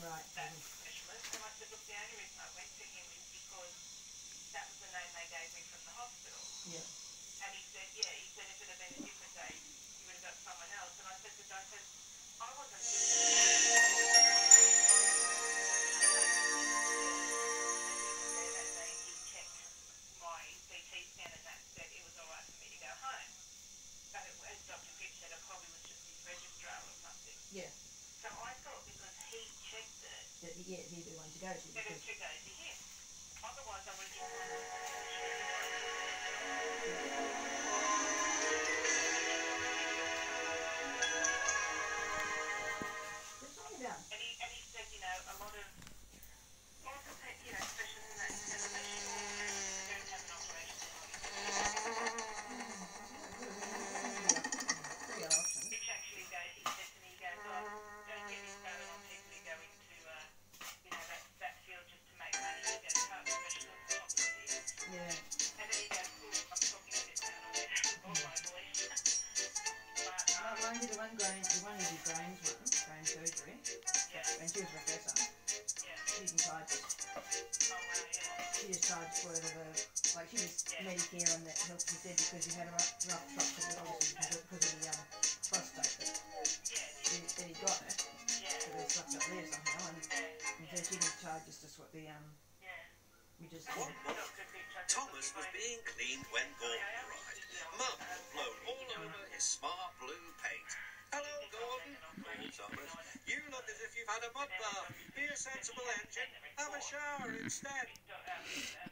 Right. That Christmas, and I said, look, the only reason I went checked it, yeah, he'd be the one to go to because. Otherwise, I would did the one grain, the one who did grains one, grain surgery, yeah, when she was a professor, yeah. she didn't charge, Oh, wow, yeah. she just charged for whatever, like she was Medicare and that helped, he said, because he had a rough, rough structure, but obviously because of, the, um, prostate, but Yeah, then, then he got it, yeah, so they sucked up there somehow, and, yeah, and so she didn't charge us just what the, um, we just, One yeah. morning, Dr. Pitch, I Thomas was being cleaned when Gordon arrived. Mud had blown all over his smart Thomas. You look as if you've had a mud bath. Be a sensible engine. Have a shower instead.